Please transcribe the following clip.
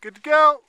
Good to go.